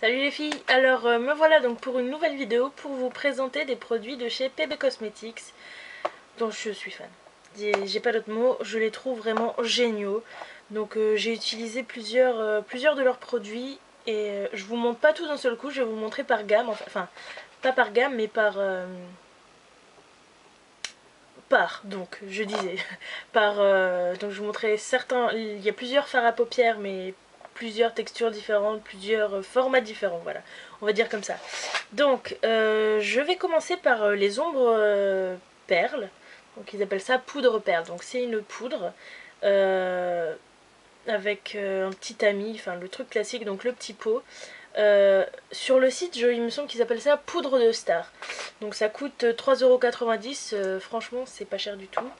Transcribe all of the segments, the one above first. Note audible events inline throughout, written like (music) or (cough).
Salut les filles, alors euh, me voilà donc pour une nouvelle vidéo pour vous présenter des produits de chez PB Cosmetics dont je suis fan. J'ai pas d'autre mot, je les trouve vraiment géniaux. Donc euh, j'ai utilisé plusieurs, euh, plusieurs de leurs produits et je vous montre pas tout d'un seul coup, je vais vous montrer par gamme, enfin, enfin pas par gamme mais par... par, donc je disais, (laughs) par... donc je vous montrerai certains, il y a plusieurs fards à paupières mais plusieurs textures différentes, plusieurs euh, formats différents, voilà. On va dire comme ça. Donc, euh, je vais commencer par euh, les ombres perles. Donc, ils appellent ça poudre perle. Donc, c'est une poudre avec un petit ami, enfin, le truc classique, donc le petit pot. sur le site, il me semble qu'ils appellent ça poudre de star. Donc, ça coûte 3,90€. franchement, c'est pas cher du tout.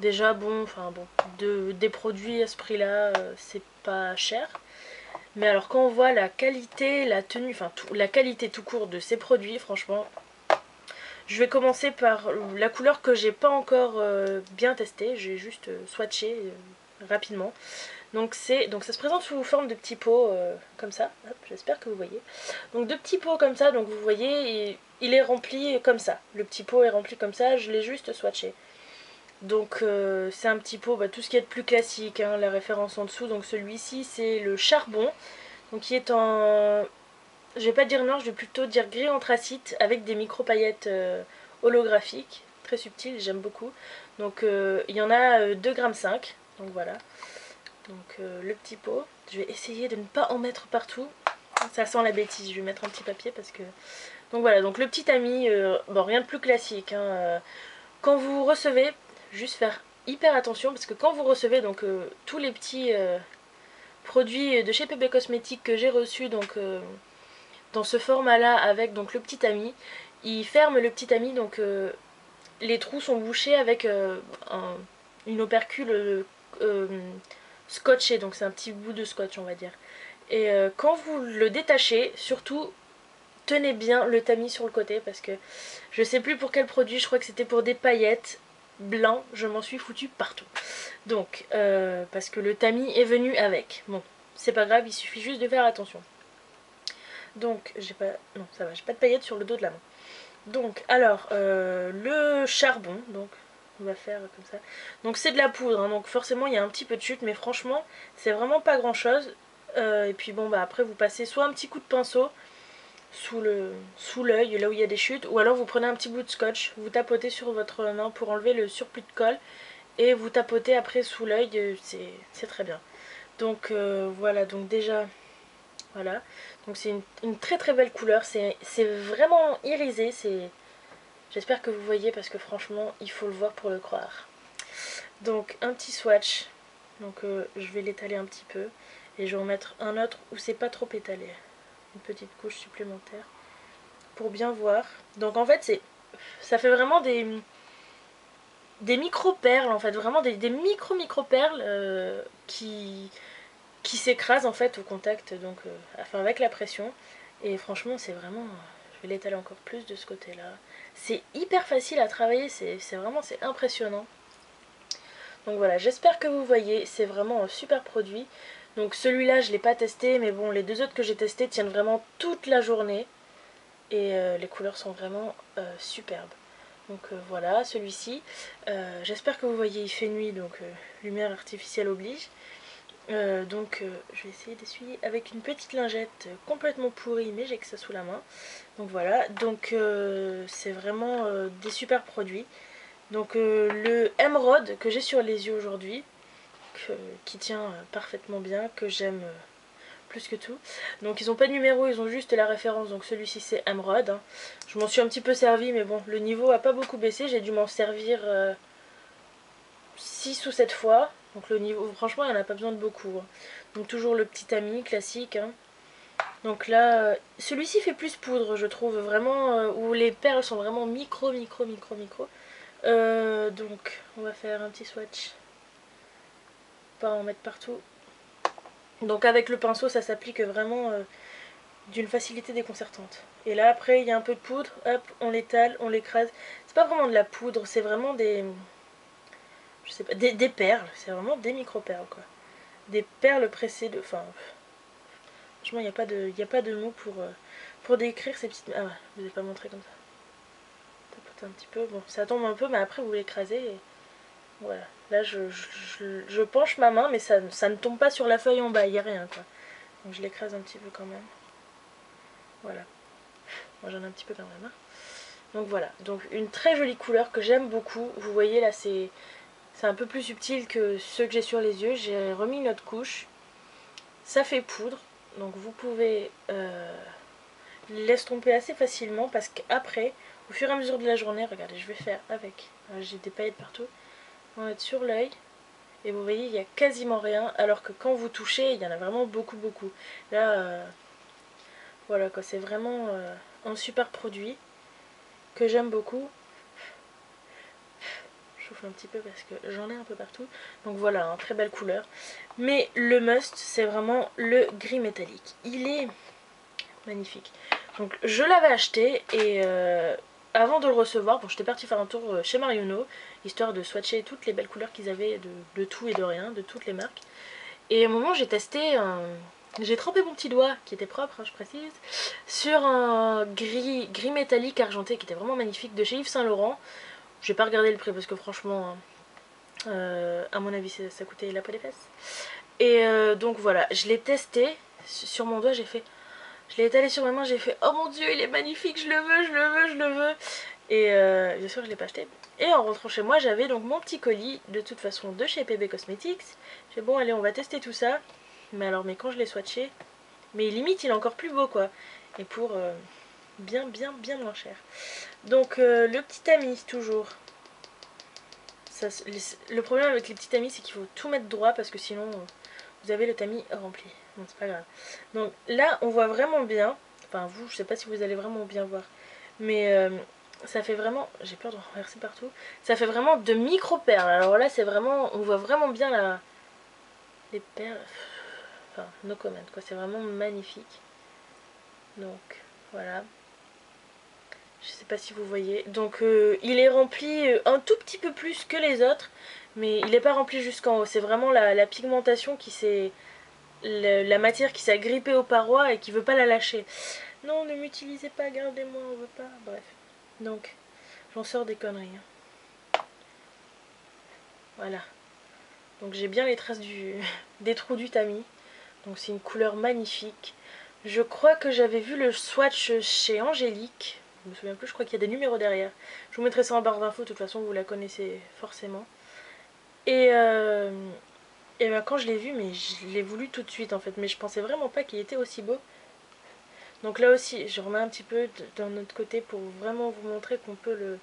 Déjà, bon, enfin bon, de, des produits à ce prix-là, c'est pas cher. Mais alors quand on voit la qualité, la tenue, enfin la qualité tout court de ces produits, franchement, je vais commencer par la couleur que j'ai pas encore euh, bien testée. J'ai juste euh, swatché euh, rapidement. Donc ça se présente sous forme de petits pots comme ça. J'espère que vous voyez. Donc de petits pots comme ça. Donc vous voyez, il est rempli comme ça. Le petit pot est rempli comme ça. Je l'ai juste swatché. Donc euh, c'est un petit pot, bah, tout ce qui est de plus classique, hein, la référence en dessous. Donc celui-ci c'est le charbon, donc qui est en, je vais pas dire noir, je vais plutôt dire gris anthracite avec des micro paillettes euh, holographiques, très subtiles, j'aime beaucoup. Donc euh, il y en a 2,5 donc voilà. Donc le petit pot, je vais essayer de ne pas en mettre partout. Ça sent la bêtise, je vais mettre un petit papier parce que... Donc voilà, donc le petit ami, bon rien de plus classique. Hein, quand vous recevez, juste faire hyper attention parce que quand vous recevez donc euh, tous les petits euh, produits de chez PB Cosmétiques que j'ai reçus donc euh, dans ce format là avec donc le petit ami, il ferme le petit ami donc les trous sont bouchés avec une opercule scotchée donc c'est un petit bout de scotch on va dire. Et quand vous le détachez, surtout tenez bien le tamis sur le côté parce que je sais plus pour quel produit, je crois que c'était pour des paillettes blanc, je m'en suis foutu partout. Donc, euh, parce que le tamis est venu avec. Bon, c'est pas grave, il suffit juste de faire attention. Donc, j'ai pas... Non, ça va, j'ai pas de paillettes sur le dos de la main. Donc, alors, euh, le charbon, donc, on va faire comme ça. Donc, c'est de la poudre, hein, donc forcément, il y a un petit peu de chute, mais franchement, c'est vraiment pas grand-chose. Euh, et puis, bon, bah, après, vous passez soit un petit coup de pinceau, sous le sous l'œil, là où il y a des chutes, ou alors vous prenez un petit bout de scotch, vous tapotez sur votre main pour enlever le surplus de colle, et vous tapotez après sous l'œil, euh, c'est très bien. Donc euh, voilà, donc déjà, voilà, donc c'est une, très très belle couleur, c'est vraiment irisé. J'espère que vous voyez parce que franchement, il faut le voir pour le croire. Donc un petit swatch, donc euh, je vais l'étaler un petit peu, et je vais en mettre un autre où c'est pas trop étalé une petite couche supplémentaire pour bien voir. Donc en fait c'est ça fait vraiment des des micro perles en fait, vraiment des, micro micro perles euh, qui qui s'écrasent en fait au contact donc euh, enfin avec la pression et franchement c'est vraiment je vais l'étaler encore plus de ce côté là. C'est hyper facile à travailler, c'est vraiment c'est impressionnant. Donc voilà, j'espère que vous voyez, c'est vraiment un super produit. Donc celui-là, je ne l'ai pas testé, mais bon, les deux autres que j'ai testés tiennent vraiment toute la journée. Et euh, les couleurs sont vraiment euh, superbes. Donc euh, voilà, celui-ci. J'espère que vous voyez, il fait nuit, donc lumière artificielle oblige. donc je vais essayer d'essuyer avec une petite lingette complètement pourrie, mais j'ai que ça sous la main. Donc voilà, donc c'est vraiment des super produits. Donc le Emerald que j'ai sur les yeux aujourd'hui, qui tient euh, parfaitement bien, que j'aime euh, plus que tout. Donc ils n'ont pas de numéro, ils ont juste la référence, donc celui-ci c'est Emerald. Hein. Je m'en suis un petit peu servi, mais bon, le niveau a pas beaucoup baissé, j'ai dû m'en servir 6 euh, ou 7 fois. Donc le niveau, franchement, il n'y en a pas besoin de beaucoup. Hein. Donc toujours le petit ami classique. Hein. Donc là, celui-ci fait plus poudre, je trouve, vraiment, où les perles sont vraiment micro, micro, micro, micro. donc on va faire un petit swatch en mettre partout. Donc avec le pinceau ça s'applique vraiment euh, d'une facilité déconcertante. Et là après il y a un peu de poudre, hop, on l'étale, on l'écrase. C'est pas vraiment de la poudre, c'est vraiment des... Je sais pas, des, perles, c'est vraiment des micro-perles quoi. Des perles pressées de... Enfin... Franchement, il n'y a, pas de, a pas de mots pour, euh, pour décrire ces petites... Ah ouais, je vous ai pas montré comme ça. Un petit peu. Bon, ça tombe un peu, mais après vous l'écrasez. Voilà. Là, je, penche ma main, mais ça, ne tombe pas sur la feuille en bas, il n'y a rien, quoi. Donc je l'écrase un petit peu quand même. Voilà. Moi, j'en ai un petit peu quand même. Hein. Donc voilà. Donc une très jolie couleur que j'aime beaucoup. Vous voyez, là, c'est... Un peu plus subtil que ceux que j'ai sur les yeux. J'ai remis une autre couche. Ça fait poudre. Donc vous pouvez euh, l'estomper assez facilement parce qu'après, au fur et à mesure de la journée, regardez, je vais faire avec. J'ai des paillettes partout. On va mettre sur l'œil. Et vous voyez, il n'y a quasiment rien. Alors que quand vous touchez, il y en a vraiment beaucoup, beaucoup. Là, euh, voilà quoi, c'est vraiment euh, un super produit que j'aime beaucoup. Je souffle un petit peu parce que j'en ai un peu partout. Donc voilà, hein, très belle couleur. Mais le must, c'est vraiment le gris métallique. Il est magnifique. Donc je l'avais acheté et euh, avant de le recevoir, bon, j'étais partie faire un tour chez Mariono histoire de swatcher toutes les belles couleurs qu'ils avaient de, tout et de rien, de toutes les marques. Et à un moment j'ai testé J'ai trempé mon petit doigt, qui était propre, hein, je précise, sur un gris, gris métallique argenté qui était vraiment magnifique de chez Yves Saint Laurent. J'ai pas regardé le prix parce que franchement, hein, euh, à mon avis ça, coûtait la peau des fesses. Et euh, donc voilà, je l'ai testé sur mon doigt, j'ai fait... Je l'ai étalé sur ma main, j'ai fait « Oh mon dieu, il est magnifique, je le veux, je le veux, je le veux !» Et euh, bien sûr, je l'ai pas acheté. Et en rentrant chez moi, j'avais donc mon petit colis, de toute façon, de chez PB Cosmetics. J'ai bon, allez, on va tester tout ça. Mais alors, mais quand je l'ai swatché, mais limite, il est encore plus beau, quoi. Et pour euh, bien, bien, bien moins cher. Donc, euh, le petit ami, toujours. Le problème avec les petits tamis, c'est qu'il faut tout mettre droit, parce que sinon, vous avez le tamis rempli. Donc, c'est pas grave. Donc, là, on voit vraiment bien. Enfin, vous, je sais pas si vous allez vraiment bien voir. Mais... Euh, ça fait vraiment, j'ai peur de renverser partout, ça fait vraiment de micro perles. Alors là c'est vraiment, on voit vraiment bien la, les perles, enfin no comment quoi, c'est vraiment magnifique. Donc voilà, je sais pas si vous voyez. Donc euh, il est rempli euh, un tout petit peu plus que les autres, mais il n'est pas rempli jusqu'en haut. C'est vraiment la, pigmentation qui s'est, la matière qui s'est agrippée aux parois et qui veut pas la lâcher. Non, ne m'utilisez pas, gardez-moi, on veut pas. Bref. Donc, j'en sors des conneries. Hein. Voilà. Donc j'ai bien les traces du, (laughs) des trous du tamis. Donc c'est une couleur magnifique. Je crois que j'avais vu le swatch chez Angélique. Je me souviens plus, je crois qu'il y a des numéros derrière. Je vous mettrai ça en barre d'infos, de toute façon vous la connaissez forcément. Et, euh, et ben, quand je l'ai vu, mais je l'ai voulu tout de suite en fait. Mais je pensais vraiment pas qu'il était aussi beau. Donc là aussi, je remets un petit peu d'un autre côté pour vraiment vous montrer qu'on peut le,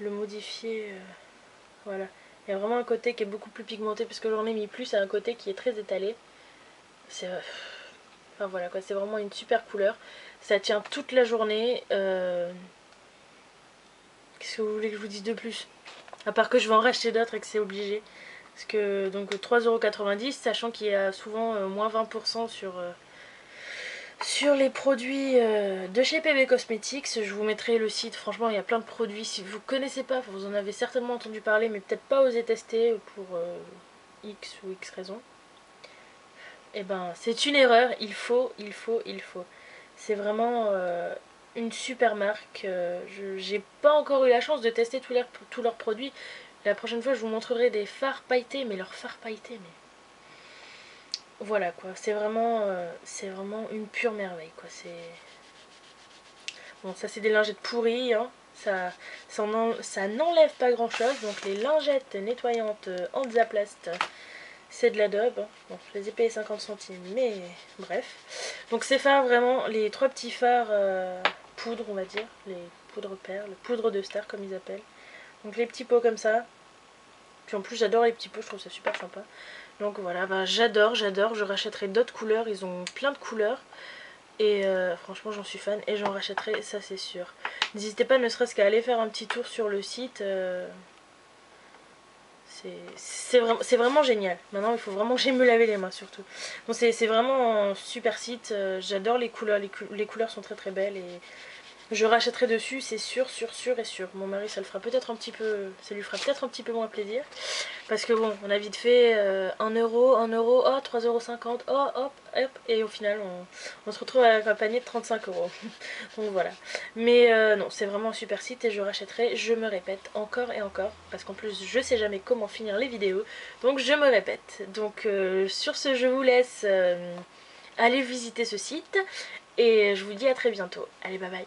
le modifier. Euh, voilà. Il y a vraiment un côté qui est beaucoup plus pigmenté puisque j'en ai mis plus et un côté qui est très étalé. C'est... Euh, enfin voilà quoi, c'est vraiment une super couleur. Ça tient toute la journée. Euh, qu'est-ce que vous voulez que je vous dise de plus? À part que je vais en racheter d'autres et que c'est obligé. Parce que donc 3,90€ sachant qu'il y a souvent moins 20% sur sur les produits euh, de chez PB Cosmetics, je vous mettrai le site, franchement il y a plein de produits, si vous ne connaissez pas, vous en avez certainement entendu parler mais peut-être pas osé tester pour euh, X ou X raison. Et eh ben c'est une erreur, il faut, il faut, il faut. C'est vraiment euh, une super marque, j'ai pas encore eu la chance de tester tous leurs produits. La prochaine fois je vous montrerai des fards pailletés, mais leurs fards pailletés, mais voilà quoi, c'est vraiment, euh, vraiment une pure merveille quoi. C'est bon, ça c'est des lingettes pourries, hein. ça, ça n'enlève pas grand chose. Donc les lingettes nettoyantes euh, en Zaplast, c'est de la. Hein. Bon, je les ai payées 50 centimes, mais bref. Donc ces fards vraiment, les trois petits fards euh, poudre on va dire, les poudres perles, poudre de star comme ils appellent. Donc les petits pots comme ça. Puis en plus j'adore les petits pots, je trouve ça super sympa. Donc voilà, bah, j'adore, j'adore. Je rachèterai d'autres couleurs. Ils ont plein de couleurs. Et euh, franchement, j'en suis fan. Et j'en rachèterai, ça c'est sûr. N'hésitez pas, ne serait-ce qu'à aller faire un petit tour sur le site. Euh, c'est vraiment, génial. Maintenant, il faut vraiment que j'aille me laver les mains surtout. C'est vraiment un super site. Euh, j'adore les couleurs. Les, les, couleurs sont très très belles. Je rachèterai dessus, c'est sûr, sûr, sûr et sûr. Mon mari, ça le fera peut-être un petit peu, ça lui fera peut-être un petit peu moins plaisir. Parce que bon, on a vite fait 1 euh, euro, 1 euro, oh 3,50 euros, oh hop, hop, et au final on, se retrouve avec un panier de 35 euros. (laughs) Donc voilà. Mais euh, non, c'est vraiment un super site et je rachèterai, je me répète encore et encore. Parce qu'en plus, je sais jamais comment finir les vidéos. Donc je me répète. Donc euh, sur ce, je vous laisse aller visiter ce site. Et je vous dis à très bientôt. Allez, bye bye.